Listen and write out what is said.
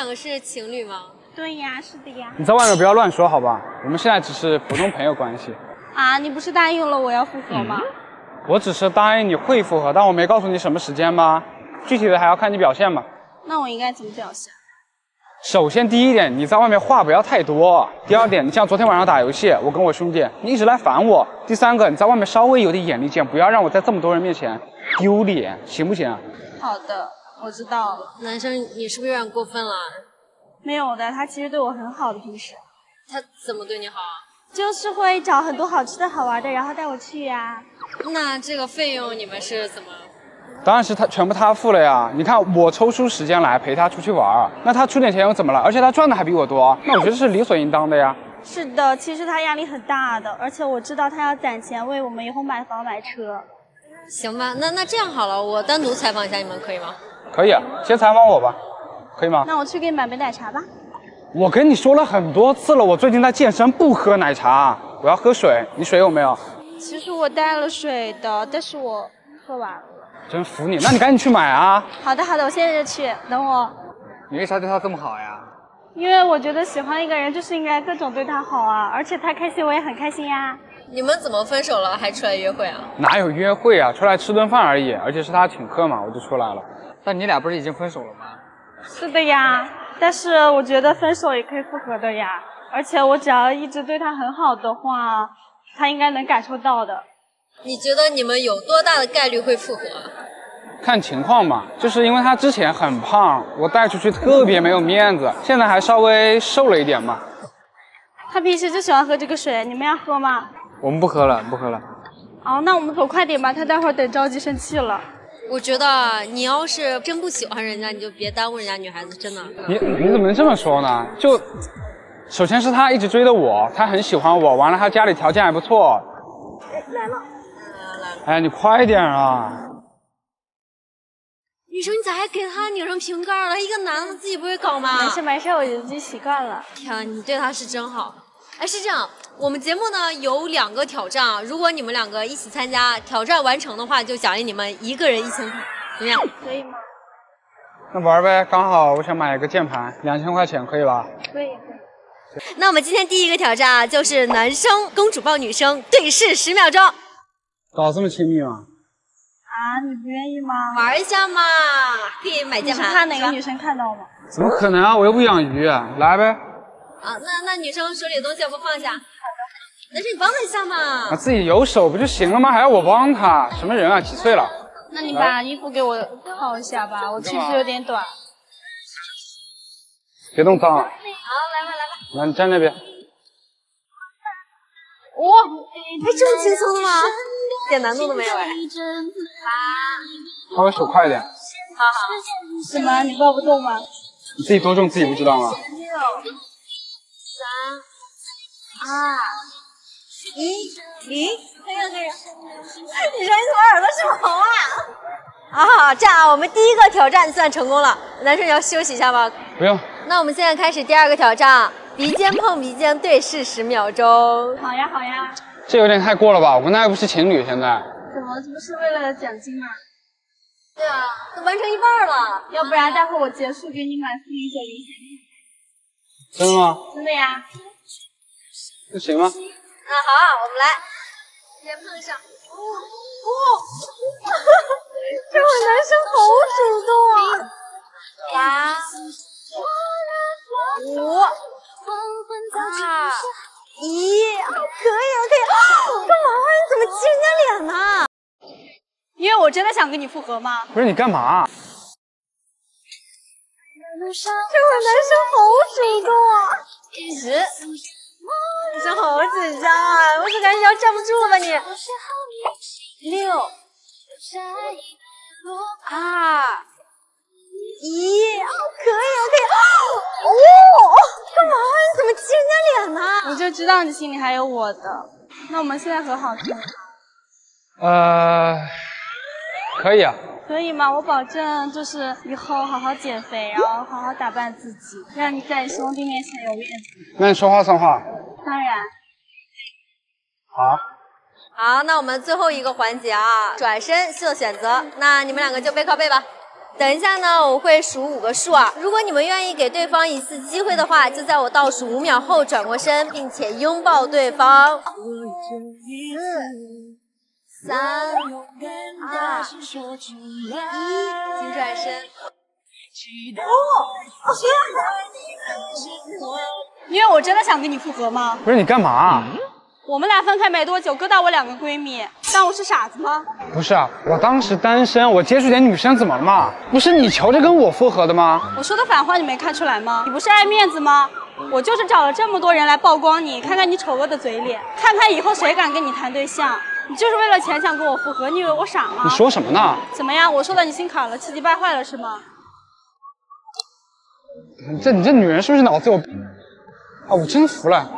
两个是情侣吗？对呀，是的呀。你在外面不要乱说，好吧？我们现在只是普通朋友关系。啊，你不是答应了我要复合吗？我只是答应你会复合，但我没告诉你什么时间吗？具体的还要看你表现嘛。那我应该怎么表现？首先，第一点，你在外面话不要太多；第二点，你像昨天晚上打游戏，我跟我兄弟，你一直来烦我；第三个，你在外面稍微有点眼力见，不要让我在这么多人面前丢脸，行不行？好的，我知道了。男生，你是不是有点过分了？没有的，他其实对我很好的，平时。他怎么对你好啊？就是会找很多好吃的好玩的，然后带我去呀。那这个费用你们是怎么？当然是他全部他付了呀！你看我抽出时间来陪他出去玩，那他出点钱又怎么了？而且他赚的还比我多，那我觉得是理所应当的呀。是的，其实他压力很大的，而且我知道他要攒钱为我们以后买房买车。行吧，那那这样好了，我单独采访一下你们，可以吗？可以，先采访我吧，可以吗？那我去给你买杯奶茶吧。我跟你说了很多次了，我最近在健身，不喝奶茶，我要喝水。你水有没有？其实我带了水的，但是我喝完了。真服你，那你赶紧去买啊！好的好的，我现在就去，等我。你为啥对他这么好呀？因为我觉得喜欢一个人就是应该各种对他好啊，而且他开心我也很开心呀。你们怎么分手了还出来约会啊？哪有约会啊，出来吃顿饭而已，而且是他请客嘛，我就出来了。但你俩不是已经分手了吗？是的呀，但是我觉得分手也可以复合的呀，而且我只要一直对他很好的话，他应该能感受到的。你觉得你们有多大的概率会复合？看情况吧，就是因为他之前很胖，我带出去特别没有面子，现在还稍微瘦了一点嘛。他平时就喜欢喝这个水，你们要喝吗？我们不喝了，不喝了。哦，那我们走快点吧，他待会儿等着急生气了。我觉得你要是真不喜欢人家，你就别耽误人家女孩子，真的。你你怎么能这么说呢？就，首先是他一直追的我，他很喜欢我，完了他家里条件还不错。来了。来了哎，你快点啊！女生，你咋还给他拧上瓶盖了？一个男的自己不会搞吗？没事没事，我已经习惯了。天啊，你对他是真好。哎，是这样，我们节目呢有两个挑战啊，如果你们两个一起参加，挑战完成的话，就奖励你们一个人一千块，怎么样？可以吗？那玩呗，刚好我想买一个键盘，两千块钱可以吧？可以。可以那我们今天第一个挑战啊，就是男生公主抱女生对视十秒钟。搞这么亲密吗？啊，你不愿意吗？玩一下嘛，可以买键盘。你是怕哪个女生看到吗？怎么可能啊！我又不养鱼，来呗。啊，那那女生手里的东西要不放下？好的。男生你帮她一下嘛。啊，自己有手不就行了吗？还要我帮她？什么人啊？几岁了？那你把衣服给我套一下吧，我确实有点短。别弄脏。好，来吧来吧。来你站那边。哇，哎，这么轻松的吗？一点难度都没有哎。稍微手快一点。好好。怎么？你抱不动吗？你自己多重自己不知道吗？六。三二一，零，可以了可以了。你说你怎么耳朵这么红啊？啊，这样啊，我们第一个挑战算成功了。男生你要休息一下吗？不用。那我们现在开始第二个挑战，鼻尖碰鼻尖对视十秒钟。好呀好呀。这有点太过了吧？我跟他又不是情侣，现在。怎么？这不是为了奖金吗？对啊，都完成一半了。要不然待会我结束给你买送一个零。真的吗？真的呀。那行吗？那好，我们来，先碰一下。哦哦，这位男生好主动啊！八五二一，可以了，可以了。干嘛？你怎么亲人家脸呢？因为我真的想跟你复合吗？不是你干嘛？这位男生好主动啊！十，女生好紧张啊！我是感觉要站不住了吧你？六，二，一，可以了，可以了。哦，干嘛？你怎么亲人家脸呢？我就知道你心里还有我的。那我们现在和好可以吗？呃，可以啊。可以吗？我保证，就是以后好好减肥，然后好好打扮自己，让你在兄弟面前有面子。那你说话算话。当然。好。好，那我们最后一个环节啊，转身做选择。那你们两个就背靠背吧。等一下呢，我会数五个数啊。如果你们愿意给对方一次机会的话，就在我倒数五秒后转过身，并且拥抱对方。四、三、请转身。因为我真的想跟你复合吗？不是你干嘛？我们俩分开没多久，割到我两个闺蜜，当我是傻子吗？不是啊，我当时单身，我接触点女生怎么了嘛？不是你求着跟我复合的吗？我说的反话你没看出来吗？你不是爱面子吗？我就是找了这么多人来曝光你，看看你丑恶的嘴脸，看看以后谁敢跟你谈对象。你就是为了钱想跟我复合，你以为我傻吗？你说什么呢？怎么样？我说的你心坎了，气急败坏了是吗？你这你这女人是不是脑子有病啊？我真服了。